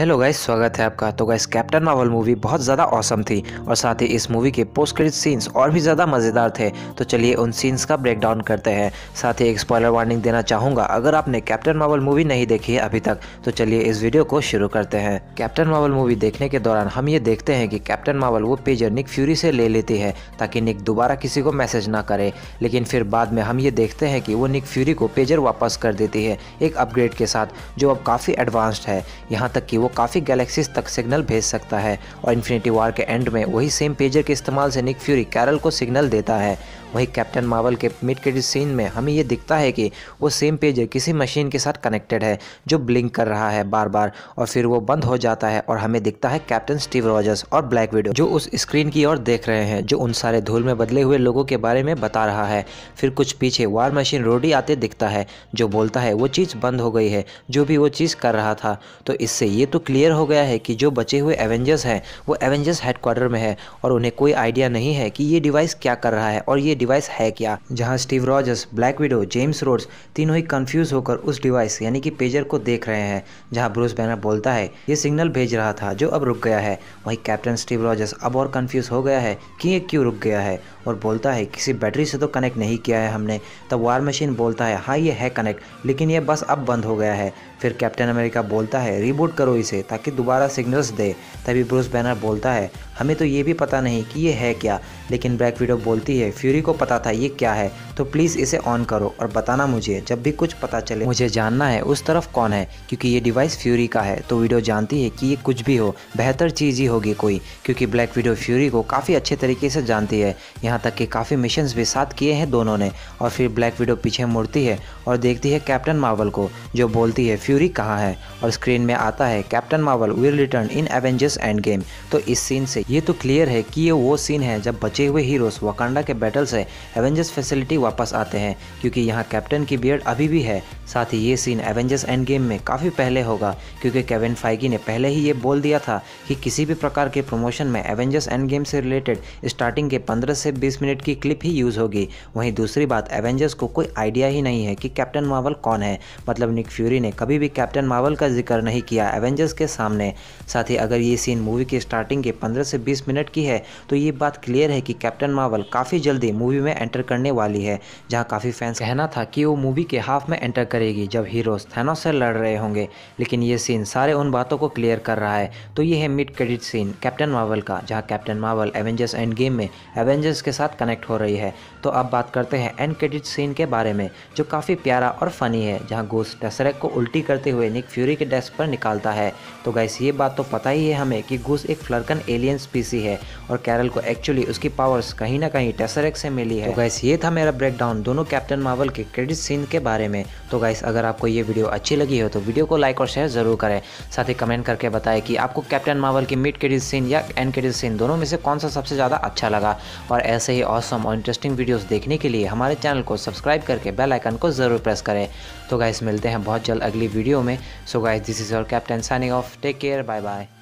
Hello guys स्वागत है आपका। तो गाइस कैप्टन मार्वल मूवी बहुत ज़्यादा औसम थी और साथ ही इस मूवी के पोस्ट क्रेडिट सीन्स और भी ज़्यादा मज़ेदार थे। तो चलिए उन सीन्स का ब्रेक डाउन करते हैं। साथ ही एक स्पॉइलर वार्निंग देना चाहूँगा, अगर आपने कैप्टन मार्वल मूवी नहीं देखी है अभी तक तो चलिए इस वीडियो को शुरू करते हैं। कैप्टन मार्वल मूवी देखने के दौरान हम ये देखते हैं कि कैप्टन मार्वल वो पेजर निक फ्यूरी से ले लेती है, ताकि निक दोबारा किसी को मैसेज ना करे। लेकिन फिर बाद में हम ये देखते हैं कि वो निक फ्यूरी को पेजर वापस कर देती है, एक अपग्रेड के साथ, जो अब काफ़ी एडवांस्ड है। यहाँ तक कि वो काफ़ी गैलेक्सीज तक सिग्नल भेज सकता है और इन्फिनिटी वार के एंड में वही सेम पेजर के इस्तेमाल से निक फ्यूरी कैरल को सिग्नल देता है। वही कैप्टन मार्वल के मिड क्रेडिट सीन में हमें ये दिखता है कि वो सेम पेजर किसी मशीन के साथ कनेक्टेड है, जो ब्लिंक कर रहा है बार बार और फिर वो बंद हो जाता है और हमें दिखता है कैप्टन स्टीव रॉजर्स और ब्लैक विडो, जो उस स्क्रीन की ओर देख रहे हैं, जो उन सारे धूल में बदले हुए लोगों के बारे में बता रहा है। फिर कुछ पीछे वार मशीन रोडी आते दिखता है, जो बोलता है, वो चीज़ बंद हो गई है, जो भी वो चीज़ कर रहा था। तो इससे ये तो क्लियर हो गया है कि जो बचे हुए एवेंजर्स हैं, वो एवेंजर्स हेडक्वार्टर में है और उन्हें कोई आइडिया नहीं है कि ये डिवाइस क्या कर रहा है और ये डिवाइस है क्या। जहाँ Steve Rogers Black Widow James Rhodes तीनों ही कंफ्यूज होकर उस डिवाइस यानी कि पेजर को देख रहे हैं, जहाँ ब्रूस बैनर बोलता है, ये सिग्नल भेज रहा था जो अब रुक गया है। वहीं कैप्टन स्टीव रॉजर्स अब और कंफ्यूज हो गया है कि ये क्यों रुक गया है और बोलता है, किसी बैटरी से तो कनेक्ट नहीं किया है हमने। तब वार मशीन बोलता है हाँ ये है कनेक्ट लेकिन ये बस अब बंद हो गया है। फिर कैप्टन अमेरिका बोलता है रिबूट करो इसे, ताकि दोबारा सिग्नल्स दे, तभी ब्रूस बैनर बोलता है, हमें तो ये भी पता नहीं कि ये है क्या, लेकिन ब्लैक विडो बोलती है फ्यूरी को पता था ये क्या है तो प्लीज़ इसे ऑन करो और बताना मुझे, जब भी कुछ पता चले। मुझे जानना है उस तरफ़ कौन है, क्योंकि ये डिवाइस फ्यूरी का है तो विडो जानती है कि ये कुछ भी हो, बेहतर चीज़ ही होगी कोई, क्योंकि ब्लैक विडो फ्यूरी को काफ़ी अच्छे तरीके से जानती है, यहाँ तक कि काफ़ी मिशन भी साथ किए हैं दोनों ने, और फिर ब्लैक विडो पीछे मुड़ती है और देखती है कैप्टन मार्वल को, जो बोलती है फ्यूरी कहाँ है? और स्क्रीन में आता है captain Marvel will return in Avengers Endgame तो इस सीन से ये तो क्लियर है कि ये वो सीन है जब बचे हुए हीरोज वकांडा के बैटल से एवेंजर्स फैसिलिटी वापस आते हैं, क्योंकि यहाँ कैप्टन की बियर्ड अभी भी है। साथ ही ये सीन एवेंजर्स एंड गेम में काफ़ी पहले होगा, क्योंकि केविन फाइगी ने पहले ही ये बोल दिया था कि किसी भी प्रकार के प्रमोशन में एवेंजर्स एंड गेम से रिलेटेड स्टार्टिंग के 15 से 20 मिनट की क्लिप ही यूज़ होगी। वहीं दूसरी बात एवेंजर्स को कोई आइडिया ही नहीं है कि कैप्टन मार्वल कौन है। मतलब निक फ्यूरी ने कभी भी कैप्टन मार्वल का ज़िक्र नहीं किया। एवेंजर्स के सामने। साथ ही अगर ये सीन मूवी की स्टार्टिंग के 15 से 20 मिनट की है तो ये बात क्लियर है कि कैप्टन मार्वल काफ़ी जल्दी मूवी में एंटर करने वाली है, जहाँ काफ़ी फैंस कहना था कि वो मूवी के हाफ़ में एंटर करेगी, जब हीरोज थैनोस से लड़ रहे होंगे। लेकिन ये सीन सारे उन बातों को क्लियर कर रहा है। तो ये है mid credit scene captain Marvel का, जहाँ captain Marvel Avengers Endgame में एवेंजर्स के साथ कनेक्ट हो रही है। तो अब बात करते हैं एंड क्रेडिट सीन के बारे में, जो काफ़ी प्यारा और फनी है, जहाँ गोस टेसरेक को उल्टी करते हुए निक फ्यूरी के डेस्क पर निकालता है। तो गैस ये बात तो पता ही है हमें कि घूस एक फ्लर्कन एलियन स्पीसी है और कैरल को एक्चुअली उसकी पावर्स कहीं ना कहीं टेसरेक से मिली है। तो गैस ये था मेरा ब्रेकडाउन दोनों कैप्टन मार्वल के क्रेडिट सीन के बारे में। तो गैस अगर आपको ये वीडियो अच्छी लगी हो तो वीडियो को लाइक और शेयर ज़रूर करें। साथ ही कमेंट करके बताएँ कि आपको कैप्टन मार्वल की मिड क्रेडिट सीन या एंड क्रेडिट सीन दोनों में से कौन सा सबसे ज़्यादा अच्छा लगा। और ऐसे ही ऑसम और इंटरेस्टिंग वीडियोस देखने के लिए हमारे चैनल को सब्सक्राइब करके बेल आइकन को ज़रूर प्रेस करें। तो गाइस मिलते हैं बहुत जल्द अगली वीडियो में। So guys this is your captain signing off. Take care. Bye bye.